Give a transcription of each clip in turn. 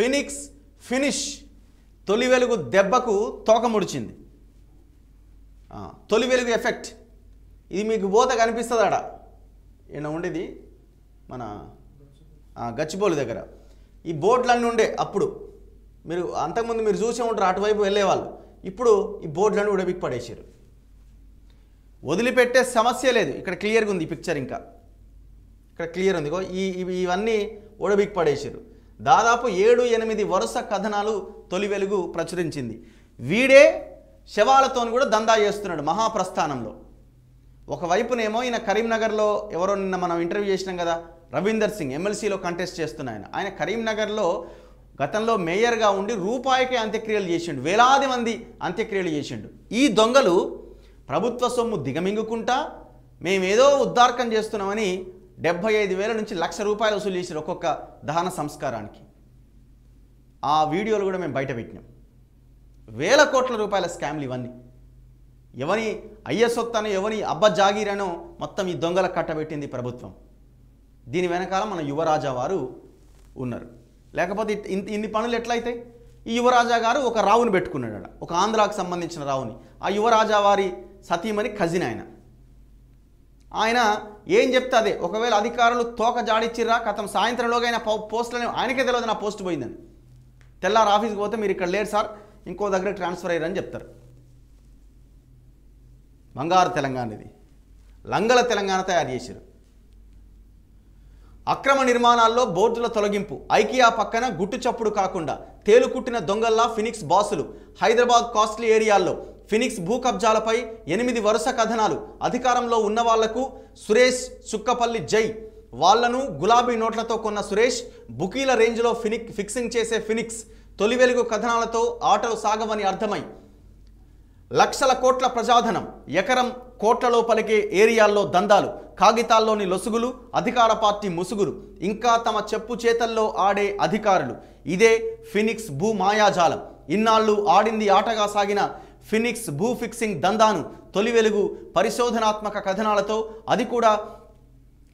Phoenix finish తొలి వెలుగు దెబ్బకు తోక ముడిచింది. తొలి వెలుగు ఎఫెక్ట్. ఇది మీకు బోత కనిపిస్తుంది ఆడ ఈయన ఉండేది మన ఆ, గచ్చిబౌలి దగ్గర. ఈ బోట్లన్నీ ఉండే అప్పుడు. మీరు అంతకుముందు మీరు చూసే ఉంటారు అటువైపు వెళ్ళేవాళ్ళు. ఇప్పుడు ఈ బోట్లన్నీ ఉడబికి పడేసారు వదిలిపెట్టే సమస్య లేదు. ఇక్కడ క్లియర్గా ఉంది ఈ పిక్చర్ ఇంకా. ఇక్కడ క్లియర్ ఉంది. ఈ ఇవి- ఇవన్నీ ఉడబిక్ పడేసారు దాదాపు ఏడు ఎనిమిది వరుస కథనాలు తొలి వెలుగు ప్రచురించింది. వీడే శవాలతో కూడా దందా చేస్తున్నాడు మహాప్రస్థానంలో. ఒకవైపునేమో ఈయన కరీంనగర్లో ఎవరో నిన్న మనం ఇంటర్వ్యూ చేసినాం కదా రవీందర్ సింగ్ ఎమ్మెల్సీలో కంటెస్ట్ చేస్తున్న ఆయన. ఆయన కరీంనగర్లో గతంలో మేయర్గా ఉండి రూపాయికే అంత్యక్రియలు చేసిండు. వేలాది మంది అంత్యక్రియలు చేసిండు. ఈ దొంగలు ప్రభుత్వ సొమ్ము దిగమింగుకుంటా మేమేదో ఉద్దార్కం చేస్తున్నామని డెబ్బై ఐదు వేల నుంచి లక్ష రూపాయలు వసూలు చేసారు ఒక్కొక్క దహన సంస్కారానికి. ఆ వీడియోలు కూడా మేము బయట పెట్టినాం. వేల కోట్ల రూపాయల స్కామ్లు ఇవన్నీ. ఎవరి అయ్య ఎవరి అబ్బ జాగీరనో మొత్తం ఈ దొంగల కట్టబెట్టింది ప్రభుత్వం. దీని వెనకాల మన యువరాజా వారు ఉన్నారు. లేకపోతే ఇంత ఇన్ని పనులు ఎట్లయితాయి? ఈ యువరాజా గారు ఒక రావుని పెట్టుకున్నాడు ఒక ఆంధ్రాకు సంబంధించిన రావుని. ఆ యువరాజా వారి సతీమణి కజిన్ ఆయన. ఆయన ఏం చెప్తే అదే. ఒకవేళ అధికారులు తోక జాడిచ్చిర్రా కథం సాయంత్రంలోగా ఆయన పోస్టులని ఆయనకే తెలియదు నా పోస్ట్ పోయిందని. తెల్లారు ఆఫీస్కి పోతే మీరు ఇక్కడ లేరు సార్ ఇంకో దగ్గర ట్రాన్స్ఫర్ అయ్యారని చెప్తారు. బంగారు తెలంగాణ ఇది లంగల తెలంగాణ తయారు చేశారు అక్రమ నిర్మాణాల్లో బోర్డుల తొలగింపు. ఐకియా పక్కన గుట్టు చప్పుడు కాకుండా తేలుకుట్టిన దొంగల్లా ఫినిక్స్ బాసులు హైదరాబాద్ కాస్ట్లీ ఏరియాల్లో ఫినిక్స్ భూ కబ్జాలపై ఎనిమిది వరుస కథనాలు. అధికారంలో ఉన్న వాళ్ళకు సురేష్ చుక్కపల్లి జై. వాళ్ళను గులాబీ నోట్లతో కొన్న సురేష్ బుకీల రేంజ్లో ఫినిక్ ఫిక్సింగ్ చేసే ఫినిక్స్. తొలి వెలుగు కథనాలతో ఆటలు సాగవని అర్థమై. లక్షల కోట్ల ప్రజాధనం ఎకరం కోట్లలో పలికే ఏరియాల్లో దందాలు కాగితాల్లోని లొసుగులు అధికార పార్టీ ముసుగులు ఇంకా తమ చెప్పు చేతల్లో ఆడే అధికారులు. ఇదే ఫినిక్స్ భూ మాయాజాలం ఇన్నాళ్ళు ఆడింది ఆటగా సాగిన ఫినిక్స్ భూ ఫిక్సింగ్ దందాను తొలి వెలుగు పరిశోధనాత్మక కథనాలతో అది కూడా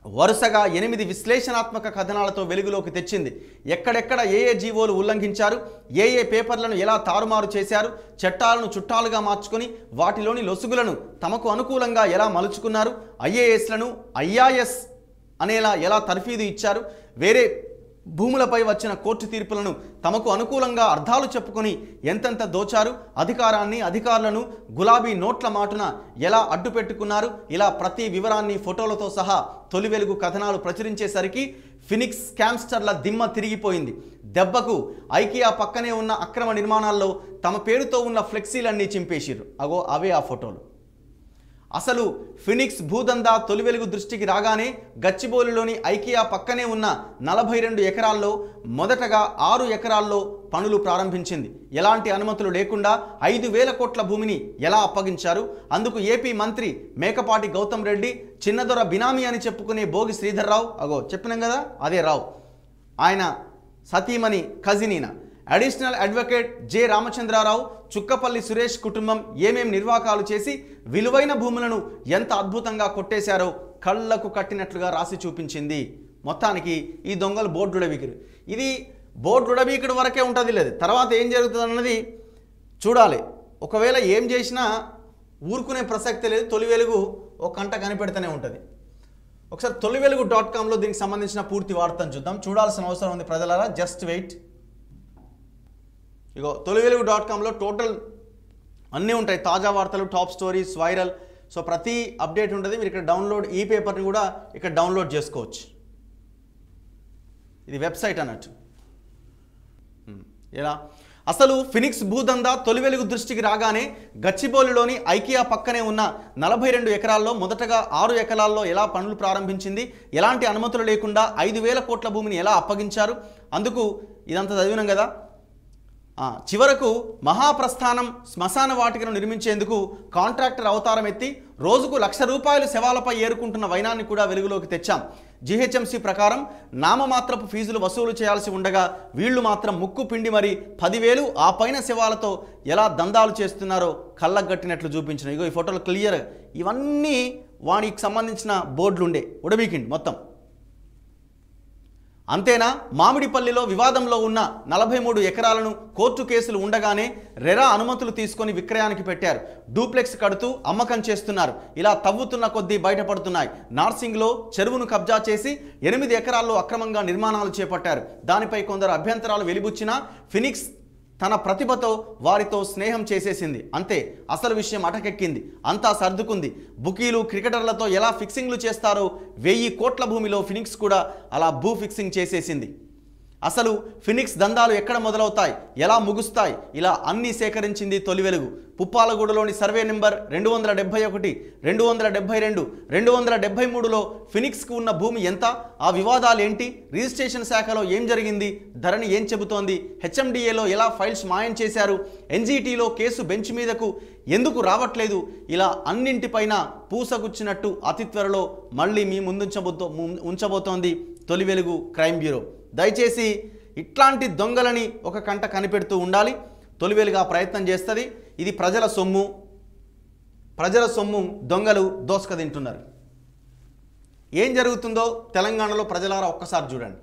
వరుసగా ఎనిమిది విశ్లేషణాత్మక కథనాలతో వెలుగులోకి తెచ్చింది. ఎక్కడెక్కడ ఏ ఏ జీవోలు ఉల్లంఘించారు ఏ ఏ పేపర్లను ఎలా తారుమారు చేశారు చట్టాలను చుట్టాలుగా మార్చుకొని వాటిలోని లొసుగులను తమకు అనుకూలంగా ఎలా మలుచుకున్నారు ఐఏఎస్లను ఐఆర్ఎస్ అనేలా ఎలా తర్ఫీదు ఇచ్చారు వేరే భూములపై వచ్చిన కోర్టు తీర్పులను తమకు అనుకూలంగా అర్థాలు చెప్పుకొని ఎంతెంత దోచారు అధికారాన్ని అధికారులను గులాబీ నోట్ల మాటున ఎలా అడ్డు పెట్టుకున్నారు ఇలా ప్రతి వివరాన్ని ఫోటోలతో సహా తొలి వెలుగు కథనాలు ప్రచురించేసరికి ఫినిక్స్ స్కామ్స్టర్ల దిమ్మ తిరిగిపోయింది. దెబ్బకు ఐకియా పక్కనే ఉన్న అక్రమ నిర్మాణాల్లో తమ పేరుతో ఉన్న ఫ్లెక్సీలన్నీ చింపేసిర్రు. అగో అవే ఆ ఫోటోలు. అసలు ఫినిక్స్ భూదందా తొలి వెలుగు దృష్టికి రాగానే గచ్చిబోలిలోని ఐకియా పక్కనే ఉన్న నలభై రెండు ఎకరాల్లో మొదటగా ఆరు ఎకరాల్లో పనులు ప్రారంభించింది. ఎలాంటి అనుమతులు లేకుండా ఐదు వేల కోట్ల భూమిని ఎలా అప్పగించారు? అందుకు ఏపీ మంత్రి మేకపాటి గౌతమ్ రెడ్డి చిన్నదొర బినామీ అని చెప్పుకునే భోగి శ్రీధర్రావు అగో చెప్పినాం కదా అదే రావు. ఆయన సతీమణి కజినీన? Additional advocate J Ramachandrarao Chukkapalli Suresh కుటుంబం ఏమేం నిర్వాకాలు చేసి విలువైన భూములను ఎంత అద్భుతంగా కొట్టేశారో కళ్ళకు కట్టినట్లుగా రాసి చూపించింది. మొత్తానికి ఈ దొంగలు బోర్డు ఇది బోర్డు వరకే ఉంటుంది లేదు. తర్వాత ఏం జరుగుతుంది అన్నది చూడాలి. ఒకవేళ ఏం చేసినా ఊరుకునే ప్రసక్తి లేదు. తొలి వెలుగు ఒక కంట కనిపెడుతూనే ఉంటుంది. ఒకసారి తొలి వెలుగు డాట్ కామ్లో దీనికి సంబంధించిన పూర్తి వార్తను చూద్దాం. చూడాల్సిన అవసరం ఉంది ప్రజలారా. Just wait. ఇగో తొలి వెలుగు డాట్ కామ్లో టోటల్ అన్నీ ఉంటాయి. తాజా వార్తలు టాప్ స్టోరీస్ వైరల్. సో ప్రతి అప్డేట్ ఉంటుంది. మీరు ఇక్కడ డౌన్లోడ్ ఈ పేపర్ని కూడా ఇక్కడ డౌన్లోడ్ చేసుకోవచ్చు. ఇది వెబ్సైట్ అన్నట్టు. ఎలా? అసలు ఫినిక్స్ భూదందా తొలి వెలుగు దృష్టికి రాగానే గచ్చిబౌలిలోని ఐకియా పక్కనే ఉన్న నలభై రెండు ఎకరాల్లో మొదటగా ఆరు ఎకరాల్లో ఎలా పనులు ప్రారంభించింది? ఎలాంటి అనుమతులు లేకుండా ఐదు వేల కోట్ల భూమిని ఎలా అప్పగించారు? అందుకు ఇదంతా చదివినాం కదా. చివరకు మహాప్రస్థానం శ్మశాన వాటికను నిర్మించేందుకు కాంట్రాక్టర్ అవతారం ఎత్తి రోజుకు లక్ష రూపాయలు శవాలపై ఏరుకుంటున్న వైనాన్ని కూడా వెలుగులోకి తెచ్చాం. జీహెచ్ఎంసీ ప్రకారం నామమాత్రపు ఫీజులు వసూలు చేయాల్సి ఉండగా వీళ్ళు మాత్రం ముక్కు పిండి మరి పదివేలు ఆ పైన శవాలతో ఎలా దందాలు చేస్తున్నారో కళ్ళగట్టినట్లు చూపించిన. ఇగో ఈ ఫోటోలు క్లియర్. ఇవన్నీ వానికి సంబంధించిన బోర్డులుండే. ఉడబీకిండి మొత్తం. అంతేనా? మామిడిపల్లిలో వివాదంలో ఉన్న నలభై మూడు ఎకరాలను కోర్టు కేసులు ఉండగానే రెరా అనుమతులు తీసుకొని విక్రయానికి పెట్టారు. డూప్లెక్స్ కడుతూ అమ్మకం చేస్తున్నారు. ఇలా తవ్వుతున్న కొద్దీ బయటపడుతున్నాయి. నార్సింగ్లో చెరువును కబ్జా చేసి ఎనిమిది ఎకరాల్లో అక్రమంగా నిర్మాణాలు చేపట్టారు. దానిపై కొందరు అభ్యంతరాలు వెలిబుచ్చినా ఫినిక్స్ తన ప్రతిభతో వారితో స్నేహం చేసేసింది. అంతే అసలు విషయం అటకెక్కింది. అంతా సర్దుకుంది. బుకీలు క్రికెటర్లతో ఎలా ఫిక్సింగ్లు చేస్తారో వెయ్యి కోట్ల భూమిలో ఫినిక్స్ కూడా అలా భూ ఫిక్సింగ్ చేసేసింది. అసలు ఫినిక్స్ దందాలు ఎక్కడ మొదలవుతాయి? ఎలా ముగుస్తాయి? ఇలా అన్నీ సేకరించింది తొలి వెలుగు. పుప్పాలగూడలోని సర్వే నెంబర్ రెండు వందల డెబ్బై ఒకటి రెండు వందల డెబ్బై రెండు రెండు వందల డెబ్బై మూడులో ఫినిక్స్కు ఉన్న భూమి ఎంత? ఆ వివాదాలు ఏంటి? రిజిస్ట్రేషన్ శాఖలో ఏం జరిగింది? ధరణి ఏం చెబుతోంది? హెచ్ఎండిఏలో ఎలా ఫైల్స్ మాయం చేశారు? ఎన్జీటీలో కేసు బెంచ్ మీదకు ఎందుకు రావట్లేదు? ఇలా అన్నింటిపైన పూసగుచ్చినట్టు అతి త్వరలో మళ్ళీ మీ ముందుంచబోతో ఉంచబోతోంది తొలి వెలుగు క్రైమ్ బ్యూరో. దయచేసి ఇట్లాంటి దొంగలని ఒక కంట కనిపెడుతూ ఉండాలి. తొలివేలుగా ప్రయత్నం చేస్తుంది. ఇది ప్రజల సొమ్ము. ప్రజల సొమ్ము దొంగలు దోసుక తింటున్నారు. ఏం జరుగుతుందో తెలంగాణలో ప్రజలారా ఒక్కసారి చూడండి.